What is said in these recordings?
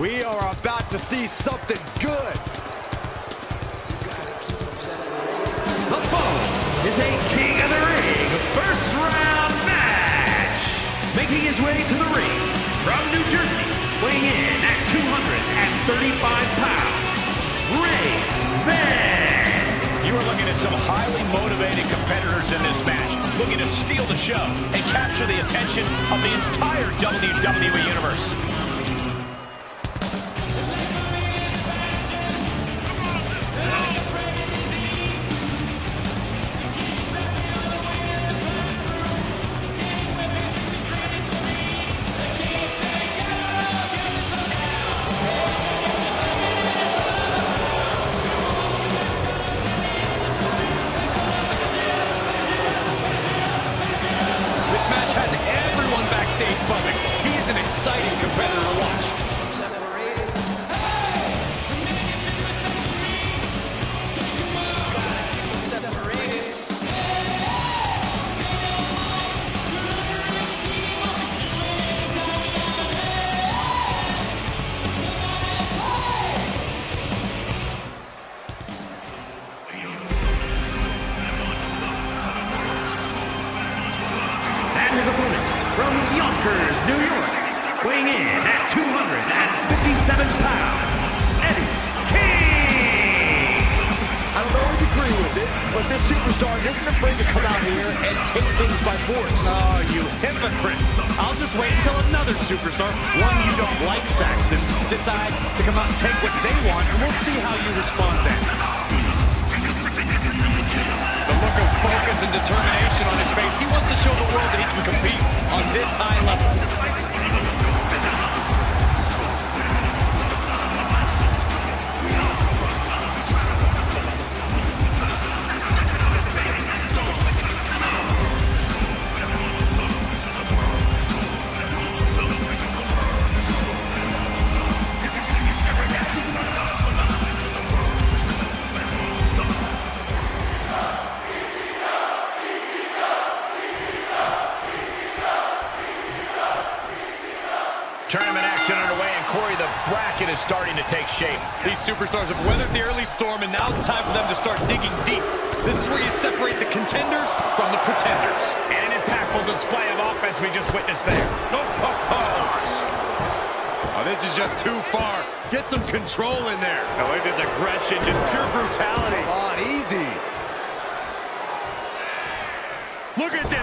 We are about to see something good. The foe is a King of the Ring first round match. Making his way to the ring from New Jersey, weighing in at 235 pounds, Ray Van. You are looking at some highly motivated competitors in this match, looking to steal the show and capture the attention of the entire WWE Universe. New York, weighing in at 257 pounds, Eddie King. I don't always agree with it, but this superstar isn't afraid to come out here and take things by force. Oh, you hypocrite. I'll just wait until another superstar, one you don't like, Saxton, decides to come out and take what they want, and we'll see how you respond then. Tournament action underway, and Corey, the bracket is starting to take shape. These superstars have weathered the early storm, and now it's time for them to start digging deep. This is where you separate the contenders from the pretenders. And an impactful display of offense we just witnessed there. Oh, oh, oh. Oh, this is just too far. Get some control in there. Oh, look at this aggression, just pure brutality. Come on, easy. Look at this.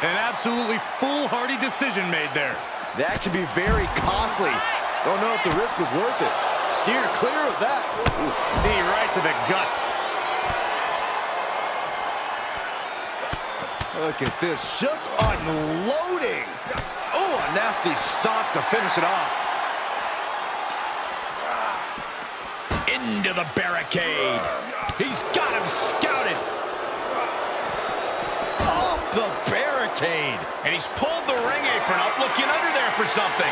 An absolutely foolhardy decision made there. That could be very costly. Don't know if the risk was worth it. Steer clear of that. Oof. Knee right to the gut. Look at this, just unloading. Oh, a nasty stop to finish it off. Into the barricade. He's got him scouted. And he's pulled the ring apron up, looking under there for something.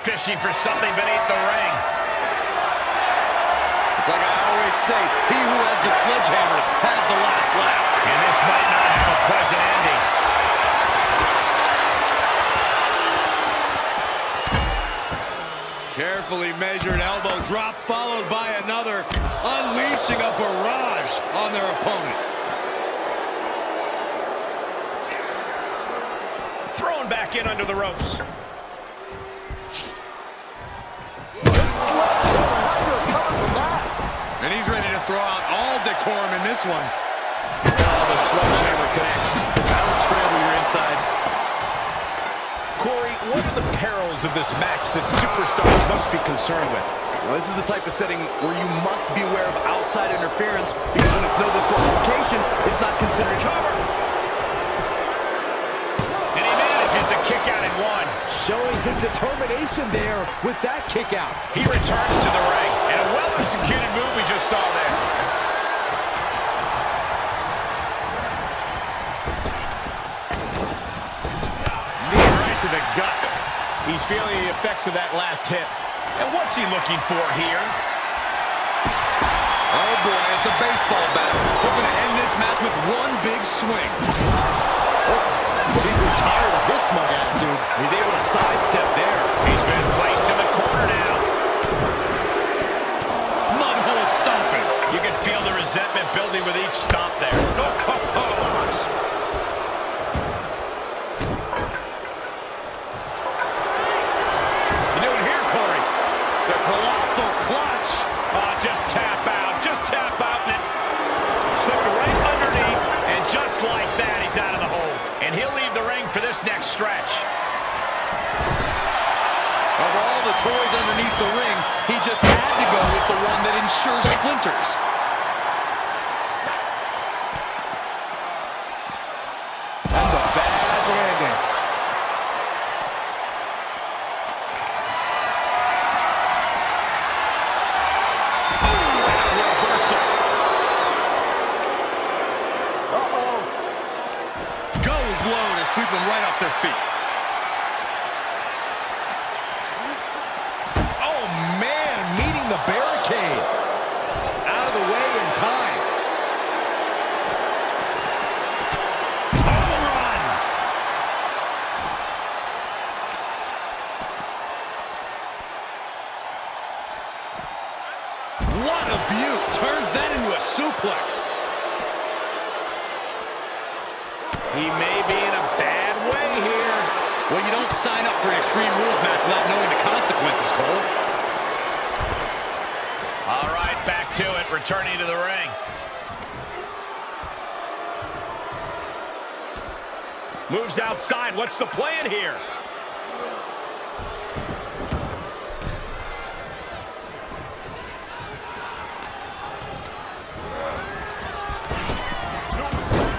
Fishing for something beneath the ring. It's like I always say, he who has the sledgehammer has the last laugh. And this might not have a pleasant ending. Carefully measured elbow drop followed by another, unleashing a barrage on their opponent. Thrown back in under the ropes. This sledgehammer, how do you recover from that? And he's ready to throw out all decorum in this one. Oh, the sledgehammer connects. That'll scramble your insides. Corey, what are the perils of this match that superstars must be concerned with? Well, this is the type of setting where you must be aware of outside interference because when it's no disqualification, it's not considered cover. And he manages to kick out in one. Showing his determination there with that kick out. He returns to the ring. And a well-executed move we just saw there. Knee right to the gut. He's feeling the effects of that last hit. And what's he looking for here? Oh, boy, it's a baseball bat. We're to end this match with one big swing. Oh, He's tired of his smug attitude. He's able to sidestep there. He's been placed in the corner now. Mudhole stomping. You can feel the resentment building with each stomp toys underneath the ring, he just had to go with the one that ensures splinters. That's a bad landing. Uh-oh. Goes low to sweep them right off their feet. Oh, man, meeting the barricade. Out of the way in time. Home run. What a beaut. Turns that into a suplex. He may be in a bad way here. Well, you don't sign up for an Extreme Rules match without knowing the consequences, Cole. All right, back to it, returning to the ring. Moves outside. What's the plan here?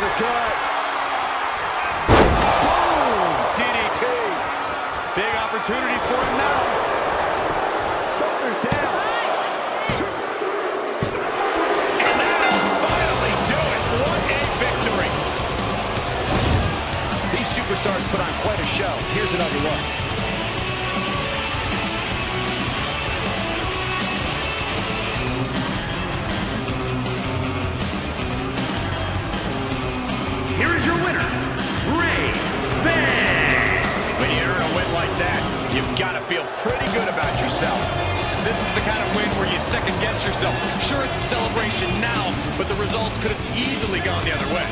the gut. Boom! DDT. Big opportunity for him now. Shoulders down. And that'll finally do it. What a victory. These superstars put on quite a show. Here's another look. Second guess yourself. Sure, it's a celebration now, but the results could have easily gone the other way.